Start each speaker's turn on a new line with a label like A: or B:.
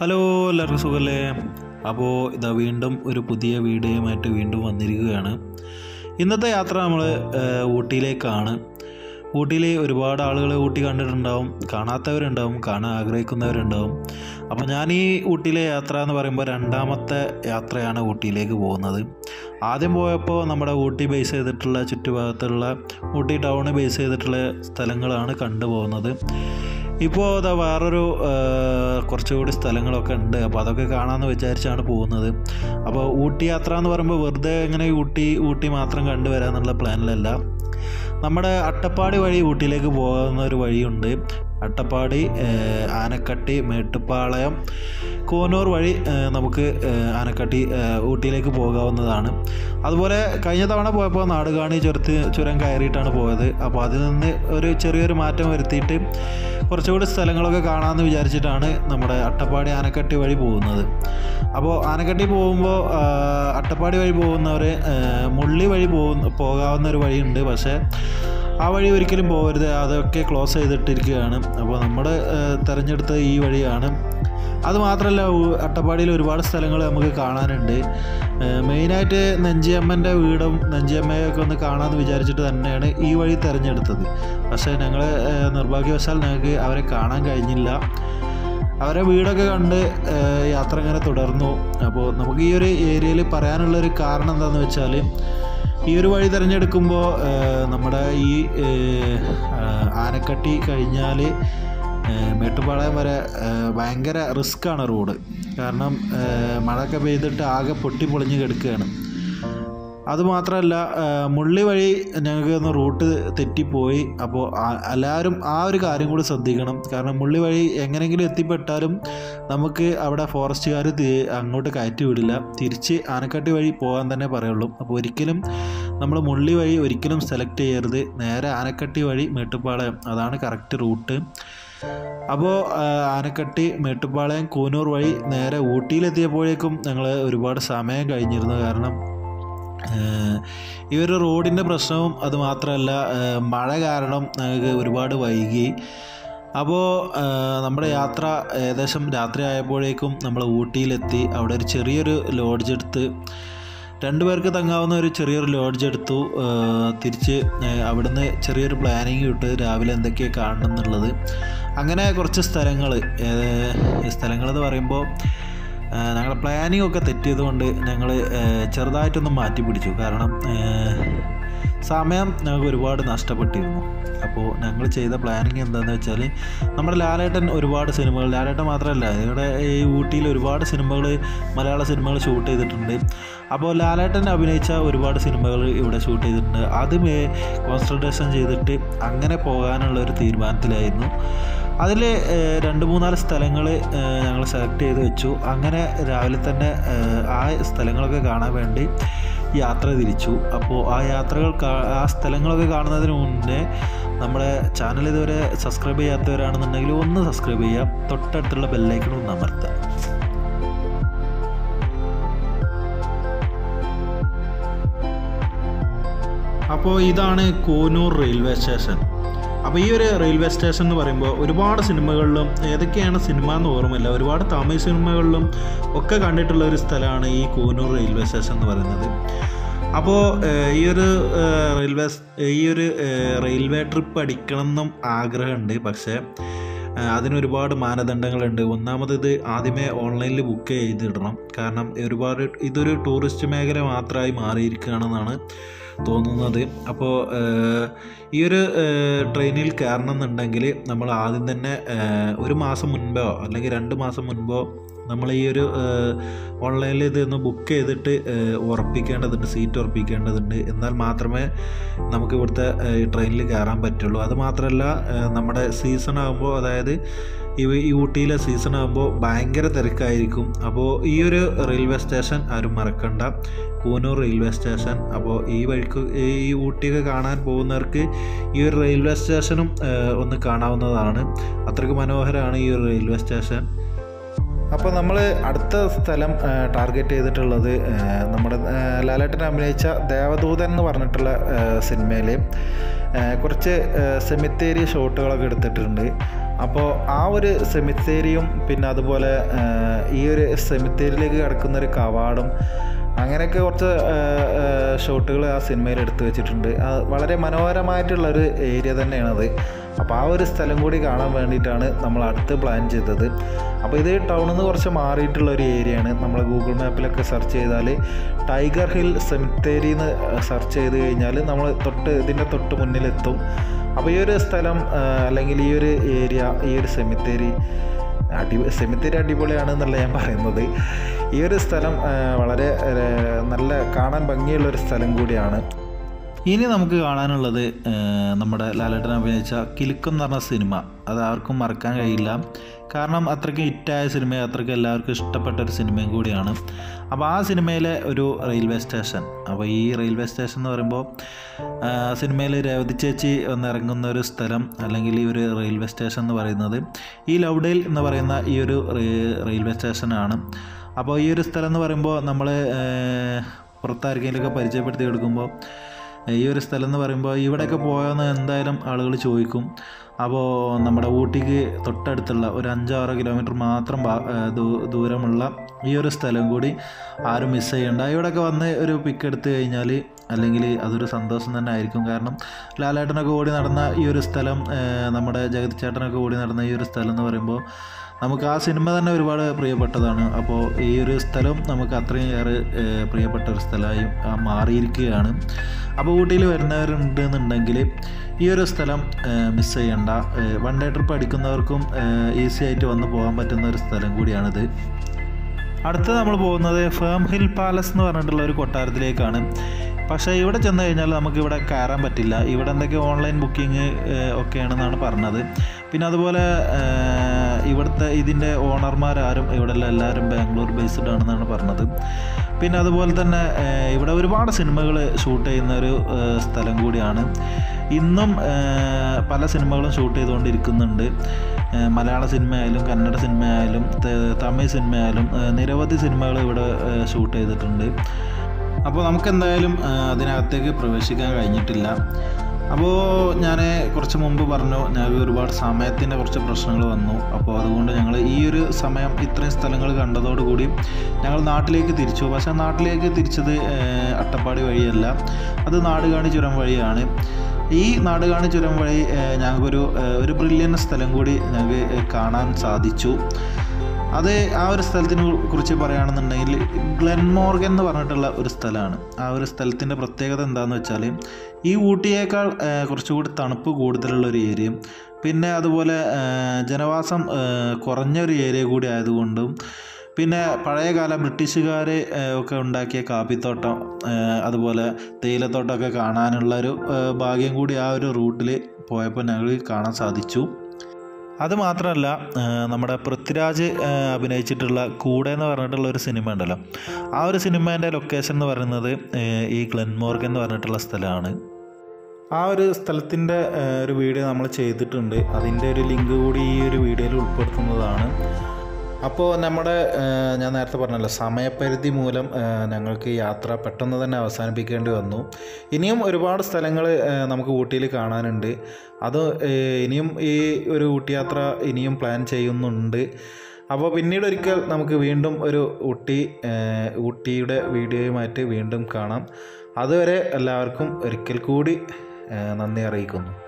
A: Hello എല്ലാവർക്കും സുഖമല്ലേ? അപ്പോൾ ഇതാ വീണ്ടും ഒരു പുതിയ വീഡിയോയുമായിട്ട് വീണ്ടും വന്നിരിക്കുകയാണ്. ഇന്നത്തെ യാത്ര നമ്മൾ ഊട്ടിയിലേക്കാണ്. ഊട്ടിയിൽ ഒരുപാട് ആളുകൾ ഊട്ടി കണ്ടിട്ടുണ്ടാവും കാണാത്തവരുണ്ടാവും കാണാൻ ആഗ്രഹിക്കുന്നവരുണ്ടാവും. അപ്പോൾ ഞാൻ ഈ ഊട്ടിയിലെ യാത്ര എന്ന് പറയുമ്പോൾ രണ്ടാമത്തെ യാത്രയാണ് ഊട്ടിയിലേക്ക് പോകുന്നത്. ആദ്യം പോയപ്പോൾ നമ്മുടെ ഊട്ടി ബേസ് ചെയ്തിട്ടുള്ള ചുറ്റുഭാഗത്തുള്ള ഊട്ടി ടൗൺ ബേസ് ചെയ്തിട്ടുള്ള സ്ഥലങ്ങളാണ് കണ്ടുപോകുന്നത്. ഇപ്പോൾ അതാ വേറൊരു കുറച്ചുകൂടി സ്ഥലങ്ങളൊക്കെ ഉണ്ട്. അപ്പോൾ അതൊക്കെ കാണാമെന്ന് വിചാരിച്ചാണ് പോകുന്നത്. അപ്പോൾ ഊട്ടി യാത്ര എന്ന് പറയുമ്പോൾ വെറുതെ ഇങ്ങനെ ഊട്ടി ഊട്ടി മാത്രം കണ്ടുവരാമെന്നുള്ള പ്ലാനിലല്ല. നമ്മുടെ അട്ടപ്പാടി വഴി ഊട്ടിയിലേക്ക് പോകുന്ന ഒരു വഴിയുണ്ട്. അട്ടപ്പാടി ആനക്കട്ടി മേട്ടുപ്പാളയം കോനൂർ വഴി നമുക്ക് ആനക്കട്ടി ഊട്ടിയിലേക്ക് പോകാവുന്നതാണ്. അതുപോലെ കഴിഞ്ഞ തവണ പോയപ്പോൾ നാടുകാണി ചുരത്ത് ചുരം കയറിയിട്ടാണ് പോയത്. അപ്പോൾ അതിൽ നിന്ന് ഒരു ചെറിയൊരു മാറ്റം വരുത്തിയിട്ട് കുറച്ചുകൂടി സ്ഥലങ്ങളൊക്കെ കാണാമെന്ന് വിചാരിച്ചിട്ടാണ് നമ്മുടെ അട്ടപ്പാടി ആനക്കട്ടി വഴി പോകുന്നത്. അപ്പോൾ ആനക്കട്ടി പോകുമ്പോൾ അട്ടപ്പാടി വഴി പോകുന്നവർ മുള്ളി വഴി പോകുന്ന പോകാവുന്ന ഒരു വഴിയുണ്ട്. പക്ഷേ ആ വഴി ഒരിക്കലും പോകരുത് അതൊക്കെ ക്ലോസ് ചെയ്തിട്ടിരിക്കുകയാണ്. അപ്പോൾ നമ്മൾ തിരഞ്ഞെടുത്ത ഈ വഴിയാണ്. അതുമാത്രമല്ല അട്ടപ്പാടിയിൽ ഒരുപാട് സ്ഥലങ്ങൾ നമുക്ക് കാണാനുണ്ട്. മെയിനായിട്ട് നെഞ്ചിയമ്മന്റെ വീടും നെഞ്ചിയമ്മയൊക്കെ ഒന്ന് കാണാമെന്ന് വിചാരിച്ചിട്ട് തന്നെയാണ് ഈ വഴി തിരഞ്ഞെടുത്തത്. പക്ഷേ ഞങ്ങൾ നിർഭാഗ്യവശാൽ ഞങ്ങൾക്ക് അവരെ കാണാൻ കഴിഞ്ഞില്ല. അവരെ വീടൊക്കെ കണ്ട് യാത്ര ഇങ്ങനെ തുടർന്നു. അപ്പോൾ നമുക്ക് ഈ ഒരു ഏരിയയിൽ പറയാനുള്ളൊരു കാരണം എന്താണെന്ന് വെച്ചാൽ ഈ ഒരു വഴി തിരഞ്ഞെടുക്കുമ്പോൾ നമ്മുടെ ഈ ആനക്കട്ടി കഴിഞ്ഞാൽ മേട്ടുപാളയം വരെ ഭയങ്കര റിസ്ക്കാണ് റോഡ്. കാരണം മഴയൊക്കെ പെയ്തിട്ട് ആകെ പൊട്ടി പൊളിഞ്ഞ് കിടക്കുകയാണ്. അതുമാത്രമല്ല മുള്ളി വഴി ഞങ്ങൾക്ക് ഒന്ന് റൂട്ട് തെറ്റിപ്പോയി. അപ്പോൾ എല്ലാവരും ആ ഒരു കാര്യം കൂടി ശ്രദ്ധിക്കണം. കാരണം മുള്ളി വഴി എങ്ങനെയെങ്കിലും എത്തിപ്പെട്ടാലും നമുക്ക് അവിടെ ഫോറസ്റ്റുകാർ അങ്ങോട്ട് കയറ്റി വിടില്ല. തിരിച്ച് ആനക്കാട്ടി വഴി പോകാൻ തന്നെ പറയുള്ളൂ. അപ്പോൾ ഒരിക്കലും നമ്മൾ മുള്ളി വഴി ഒരിക്കലും സെലക്ട് ചെയ്യരുത്. നേരെ ആനക്കട്ടി വഴി മേട്ടുപ്പാളയം. അതാണ് കറക്റ്റ് റൂട്ട് അപ്പോൾ ആനക്കട്ടി മേട്ടുപ്പാളയം കൂനൂർ വഴി നേരെ ഊട്ടിയിലെത്തിയപ്പോഴേക്കും ഞങ്ങൾ ഒരുപാട് സമയം കഴിഞ്ഞിരുന്നു. കാരണം ഈ ഒരു റോഡിന്റെ പ്രശ്നവും അതുമാത്രമല്ല മഴ കാരണം ഞങ്ങൾക്ക് ഒരുപാട് വൈകി. അപ്പോൾ നമ്മുടെ യാത്ര ഏകദേശം രാത്രി ആയപ്പോഴേക്കും നമ്മൾ ഊട്ടിയിലെത്തി. അവിടെ ഒരു ചെറിയൊരു ലോഡ്ജ് എടുത്ത് രണ്ടു പേർക്ക് തങ്ങാവുന്ന ഒരു ചെറിയൊരു ലോഡ്ജ് എടുത്തു. തിരിച്ച് അവിടുന്ന് ചെറിയൊരു പ്ലാനിങ് ഇട്ട് രാവിലെ എന്തൊക്കെയാണ് കാണണം എന്നുള്ളത്. അങ്ങനെ കുറച്ച് സ്ഥലങ്ങൾ സ്ഥലങ്ങളെന്ന് പറയുമ്പോൾ ഞങ്ങളുടെ പ്ലാനിങ് ഒക്കെ തെറ്റിയതുകൊണ്ട് ഞങ്ങൾ ചെറുതായിട്ടൊന്ന് മാറ്റി പിടിച്ചു കാരണം സമയം ഞങ്ങൾക്ക് ഒരുപാട് നഷ്ടപ്പെട്ടിരുന്നു. അപ്പോൾ ഞങ്ങൾ ചെയ്ത പ്ലാനിങ് എന്താണെന്ന് വെച്ചാൽ നമ്മുടെ ലാലേട്ടൻ ഒരുപാട് സിനിമകൾ ലാലേട്ടൻ മാത്രമല്ല ഇവിടെ ഈ ഊട്ടിയിൽ ഒരുപാട് സിനിമകൾ മലയാള സിനിമകൾ ഷൂട്ട് ചെയ്തിട്ടുണ്ട്. അപ്പോൾ ലാലേട്ടൻ അഭിനയിച്ച ഒരുപാട് സിനിമകൾ ഇവിടെ ഷൂട്ട് ചെയ്തിട്ടുണ്ട്. അതുമേ കോൺസെൻട്രേഷൻ ചെയ്തിട്ട് അങ്ങനെ പോകാനുള്ള ഒരു തീരുമാനത്തിലായിരുന്നു. അതിൽ രണ്ട് മൂന്നാൽ സ്ഥലങ്ങൾ ഞങ്ങൾ സെലക്ട് ചെയ്ത് വെച്ചു. അങ്ങനെ രാവിലെ തന്നെ ആ സ്ഥലങ്ങളൊക്കെ കാണാൻ വേണ്ടി യാത്ര തിരിച്ചു. അപ്പോൾ ആ യാത്രകൾ ആ സ്ഥലങ്ങളൊക്കെ കാണുന്നതിന് മുന്നേ നമ്മുടെ ചാനൽ ഇതുവരെ സബ്സ്ക്രൈബ് ചെയ്യാത്തവരാണെന്നുണ്ടെങ്കിൽ ഒന്ന് സബ്സ്ക്രൈബ് ചെയ്യാം തൊട്ടടുത്തുള്ള ബെല്ലൈക്കൺ ഒന്ന് അമർത്തുക. അപ്പോൾ ഇതാണ് കോനൂർ റെയിൽവേ സ്റ്റേഷൻ അപ്പോൾ ഈ ഒരു റെയിൽവേ സ്റ്റേഷൻ എന്ന് പറയുമ്പോൾ ഒരുപാട് സിനിമകളിലും ഏതൊക്കെയാണ് സിനിമ എന്ന് ഓർമ്മയില്ല. ഒരുപാട് തമിഴ് സിനിമകളിലും ഒക്കെ കണ്ടിട്ടുള്ള ഒരു സ്ഥലമാണ് ഈ കൂനൂർ റെയിൽവേ സ്റ്റേഷൻ എന്ന് പറയുന്നത്. അപ്പോൾ ഈ ഒരു റെയിൽവേ ഈ ഒരു റെയിൽവേ ട്രിപ്പ് അടിക്കണം എന്നും ആഗ്രഹമുണ്ട്. പക്ഷേ അതിനൊരുപാട് മാനദണ്ഡങ്ങളുണ്ട്. ഒന്നാമത് ഇത് ആദ്യമേ ഓൺലൈനിൽ ബുക്ക് ചെയ്തിടണം. കാരണം ഒരുപാട് ഇതൊരു ടൂറിസ്റ്റ് മേഖല മാത്രമായി മാറിയിരിക്കുകയാണെന്നാണ് തോന്നുന്നത്. അപ്പോൾ ഈ ഒരു ട്രെയിനിൽ കയറണം എന്നുണ്ടെങ്കിൽ നമ്മൾ ആദ്യം തന്നെ ഒരു മാസം മുൻപോ അല്ലെങ്കിൽ രണ്ട് മാസം മുൻപോ നമ്മൾ ഈ ഒരു ഓൺലൈനിൽ ഇതൊന്ന് ബുക്ക് ചെയ്തിട്ട് ഉറപ്പിക്കേണ്ടതുണ്ട് സീറ്റ് ഉറപ്പിക്കേണ്ടതുണ്ട്. എന്നാൽ മാത്രമേ നമുക്ക് ഇവിടുത്തെ ട്രെയിനിൽ കയറാൻ പറ്റുള്ളൂ. അത് മാത്രമല്ല നമ്മുടെ സീസൺ ആകുമ്പോൾ അതായത് ഈ ഈ ഊട്ടിയിലെ സീസൺ ആകുമ്പോൾ ഭയങ്കര തിരക്കായിരിക്കും. അപ്പോൾ ഈ ഒരു റെയിൽവേ സ്റ്റേഷൻ ആരും മറക്കണ്ട. കൂനൂർ റെയിൽവേ സ്റ്റേഷൻ അപ്പോൾ ഈ വഴിക്ക് ഈ ഊട്ടിയൊക്കെ കാണാൻ പോകുന്നവർക്ക് ഈ ഒരു റെയിൽവേ സ്റ്റേഷനും ഒന്ന് കാണാവുന്നതാണ്. അത്രയ്ക്ക് മനോഹരമാണ് ഈ ഒരു റെയിൽവേ സ്റ്റേഷൻ അപ്പോൾ നമ്മൾ അടുത്ത സ്ഥലം ടാർഗറ്റ് ചെയ്തിട്ടുള്ളത് നമ്മുടെ ലാലേട്ടൻ അഭിനയിച്ച ദേവദൂതൻ എന്ന് പറഞ്ഞിട്ടുള്ള സിനിമയിൽ കുറച്ച് സെമിത്തേരി ഷോട്ടുകളൊക്കെ എടുത്തിട്ടുണ്ട്. അപ്പോൾ ആ ഒരു സെമിത്തേരിയും പിന്നെ അതുപോലെ ഈ ഒരു സെമിത്തേരിയിലേക്ക് കിടക്കുന്ന ഒരു കവാടം അങ്ങനെയൊക്കെ കുറച്ച് ഷോട്ടുകൾ ആ സിനിമയിൽ എടുത്തു വെച്ചിട്ടുണ്ട്. അത് വളരെ മനോഹരമായിട്ടുള്ള ഒരു ഏരിയ തന്നെയാണത്. അപ്പോൾ ആ ഒരു സ്ഥലം കൂടി കാണാൻ വേണ്ടിയിട്ടാണ് നമ്മൾ അടുത്ത് പ്ലാൻ ചെയ്തത്. അപ്പോൾ ഇത് ടൗണിൽ നിന്ന് കുറച്ച് മാറിയിട്ടുള്ള ഒരു ഏരിയയാണ് നമ്മൾ ഗൂഗിൾ മാപ്പിലൊക്കെ സെർച്ച് ചെയ്താൽ ടൈഗർ ഹിൽ സെമിത്തേരി എന്ന് സെർച്ച് ചെയ്ത് കഴിഞ്ഞാൽ നമ്മൾ തൊട്ട് ഇതിന്റെ തൊട്ട് മുന്നിലെത്തും. അപ്പോൾ ഈ ഒരു സ്ഥലം അല്ലെങ്കിൽ ഈ ഒരു ഏരിയ ഈ ഒരു സെമിത്തേരി അടി സെമിത്തേരി അടിപൊളിയാണ് എന്നല്ല ഞാൻ പറയുന്നത്. ഈ ഒരു സ്ഥലം വളരെ നല്ല കാണാൻ ഭംഗിയുള്ള ഒരു സ്ഥലം കൂടിയാണ്. ഇനി നമുക്ക് കാണാനുള്ളത് നമ്മുടെ ലാലേട്ടൻ അഭിനയിച്ച കിലുക്കം എന്ന് പറഞ്ഞ സിനിമ. അത് ആർക്കും മറക്കാൻ കഴിയില്ല. കാരണം അത്രയ്ക്ക് ഹിറ്റായ സിനിമ അത്രയ്ക്ക് എല്ലാവർക്കും ഇഷ്ടപ്പെട്ട ഒരു സിനിമയും കൂടിയാണ്. അപ്പോൾ ആ സിനിമയിലെ ഒരു റെയിൽവേ സ്റ്റേഷൻ. അപ്പോൾ ഈ റെയിൽവേ സ്റ്റേഷൻ എന്ന് പറയുമ്പോൾ സിനിമയിൽ രേവതി ചേച്ചി വന്നിറങ്ങുന്ന ഒരു സ്ഥലം അല്ലെങ്കിൽ ഈ ഒരു റെയിൽവേ സ്റ്റേഷൻ എന്ന് പറയുന്നത്. ഈ ലൗഡേൽ എന്ന് പറയുന്ന ഈ ഒരു റെയിൽവേ സ്റ്റേഷനാണ് അപ്പോൾ ഈ ഒരു സ്ഥലം എന്ന് പറയുമ്പോൾ നമ്മൾ പുറത്താർക്കെങ്കിലുമൊക്കെ പരിചയപ്പെടുത്തി കൊടുക്കുമ്പോൾ ഈ ഒരു സ്ഥലം എന്ന് പറയുമ്പോൾ ഇവിടെയൊക്കെ പോയെന്ന് എന്തായാലും ആളുകൾ ചോദിക്കും. അപ്പോൾ നമ്മുടെ ഊട്ടിക്ക് തൊട്ടടുത്തുള്ള ഒരു അഞ്ചാറ് കിലോമീറ്റർ മാത്രം ദൂരമുള്ള ഈ ഒരു സ്ഥലം കൂടി ആരും മിസ് ചെയ്യണ്ട. ഇവിടെയൊക്കെ വന്ന് ഒരു പിക്ക് എടുത്തു കഴിഞ്ഞാൽ അല്ലെങ്കിൽ അതൊരു സന്തോഷം തന്നെ ആയിരിക്കും. കാരണം ലാലേട്ടനൊക്കെ ഓടി നടന്ന ഈ ഒരു സ്ഥലം നമ്മുടെ ജഗതി ചേട്ടനൊക്കെ ഓടി നടന്ന ഈ ഒരു സ്ഥലം എന്ന് പറയുമ്പോൾ നമുക്ക് ആ സിനിമ തന്നെ ഒരുപാട് പ്രിയപ്പെട്ടതാണ്. അപ്പോൾ ഈ ഒരു സ്ഥലം നമുക്ക് അത്രയും ഏറെ പ്രിയപ്പെട്ട ഒരു സ്ഥലമായി മാറിയിരിക്കുകയാണ്. അപ്പോൾ ഊട്ടിയിൽ വരുന്നവരുണ്ട് എന്നുണ്ടെങ്കിൽ ഈ ഒരു സ്ഥലം മിസ് ചെയ്യണ്ട. വൺ ഡേ ട്രിപ്പ് അടിക്കുന്നവർക്കും ഈസി ആയിട്ട് വന്ന് പോകാൻ പറ്റുന്ന ഒരു സ്ഥലം കൂടിയാണിത്. അടുത്ത് നമ്മൾ പോകുന്നത് ഫേം ഹിൽ പാലസ് എന്ന് പറഞ്ഞിട്ടുള്ള ഒരു കൊട്ടാരത്തിലേക്കാണ്. പക്ഷേ ഇവിടെ ചെന്ന് കഴിഞ്ഞാൽ നമുക്ക് ഇവിടെ കയറാൻ പറ്റില്ല. ഇവിടെ എന്തൊക്കെ ഓൺലൈൻ ബുക്കിംഗ് ഒക്കെയാണെന്നാണ് പറഞ്ഞത്. പിന്നെ അതുപോലെ ഇവിടുത്തെ ഇതിന്റെ ഓണർമാരാരും ഇവിടെ എല്ലാവരും ബാംഗ്ലൂർ ബേസ്ഡ് ആണെന്നാണ് പറഞ്ഞത്. പിന്നെ അതുപോലെ തന്നെ ഇവിടെ ഒരുപാട് സിനിമകൾ ഷൂട്ട് ചെയ്യുന്ന ഒരു സ്ഥലം കൂടിയാണ്. ഇന്നും പല സിനിമകളും ഷൂട്ട് ചെയ്തുകൊണ്ടിരിക്കുന്നുണ്ട്. മലയാള സിനിമയായാലും കന്നഡ സിനിമയായാലും തമിഴ് സിനിമയായാലും നിരവധി സിനിമകൾ ഇവിടെ ഷൂട്ട് ചെയ്തിട്ടുണ്ട്. അപ്പോൾ നമുക്ക് എന്തായാലും അതിനകത്തേക്ക് പ്രവേശിക്കാൻ കഴിഞ്ഞിട്ടില്ല. അപ്പോൾ ഞാൻ കുറച്ച് മുമ്പ് പറഞ്ഞു ഞങ്ങൾക്ക് ഒരുപാട് സമയത്തിന്റെ കുറച്ച് പ്രശ്നങ്ങൾ വന്നു. അപ്പോൾ അതുകൊണ്ട് ഞങ്ങൾ ഈ ഒരു സമയം ഇത്രയും സ്ഥലങ്ങൾ കണ്ടതോടുകൂടി ഞങ്ങൾ നാട്ടിലേക്ക് തിരിച്ചു. പക്ഷേ നാട്ടിലേക്ക് തിരിച്ചത് അട്ടപ്പാടി വഴിയല്ല. അത് നാടുകാണി ചുരം വഴിയാണ്. ഈ നാടുകാണി ചുരം വഴി ഞങ്ങൾക്കൊരു ഒരു ബ്രില്യൻ സ്ഥലം കൂടി ഞങ്ങൾക്ക് കാണാൻ സാധിച്ചു. അത് ആ ഒരു സ്ഥലത്തിനെ കുറിച്ച് പറയുകയാണെന്നുണ്ടെങ്കിൽ ഗ്ലെൻമോർഗൻ എന്ന് പറഞ്ഞിട്ടുള്ള ഒരു സ്ഥലമാണ്. ആ ഒരു സ്ഥലത്തിന്റെ പ്രത്യേകത എന്താണെന്ന് വെച്ചാൽ ഈ ഊട്ടിയേക്കാൾ കുറച്ചുകൂടി തണുപ്പ് കൂടുതലുള്ള ഒരു ഏരിയയും പിന്നെ അതുപോലെ ജനവാസം കുറഞ്ഞ ഒരു ഏരിയ കൂടി ആയതുകൊണ്ടും പിന്നെ പഴയകാല ബ്രിട്ടീഷുകാർ ഒക്കെ ഉണ്ടാക്കിയ കാപ്പിത്തോട്ടം അതുപോലെ തേയിലത്തോട്ടമൊക്കെ കാണാനുള്ള ഒരു ഭാഗ്യം കൂടി ആ ഒരു റൂട്ടിൽ പോയപ്പോൾ ഞങ്ങൾ കാണാൻ സാധിച്ചു. അത് മാത്രമല്ല നമ്മുടെ പൃഥ്വിരാജ് അഭിനയിച്ചിട്ടുള്ള കൂടെ എന്ന് പറഞ്ഞിട്ടുള്ള ഒരു സിനിമ ഉണ്ടല്ലോ. ആ ഒരു സിനിമേന്റെ ലൊക്കേഷൻ എന്ന് പറയുന്നത് ഈ ഗ്ലെൻമോർഗ് എന്ന് പറഞ്ഞിട്ടുള്ള സ്ഥലമാണ്. ആ ഒരു സ്ഥലത്തിന്റെ ഒരു വീഡിയോ നമ്മൾ ചെയ്തിട്ടുണ്ട്. അതിന്റെ ഒരു ലിങ്ക് കൂടി ഈ ഒരു വീഡിയോയിൽ ഉൾപ്പെടുത്തുന്നതാണ്. അപ്പോൾ നമ്മുടെ ഞാൻ നേരത്തെ പറഞ്ഞല്ലോ സമയപരിധി മൂലം ഞങ്ങൾക്ക് യാത്ര പെട്ടെന്ന് തന്നെ അവസാനിപ്പിക്കേണ്ടി വന്നു. ഇനിയും ഒരുപാട് സ്ഥലങ്ങൾ നമുക്ക് ഊട്ടിയിൽ കാണാനുണ്ട്. അത് ഇനിയും ഈ ഒരു ഊട്ടി യാത്ര ഇനിയും പ്ലാൻ ചെയ്യുന്നുണ്ട്. അപ്പോൾ പിന്നീട് ഒരിക്കൽ നമുക്ക് വീണ്ടും ഒരു ഊട്ടി ഊട്ടിയുടെ വീഡിയോയുമായിട്ട് വീണ്ടും കാണാം. അതുവരെ എല്ലാവർക്കും ഒരിക്കൽ കൂടി നന്ദി അറിയിക്കുന്നു.